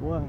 What?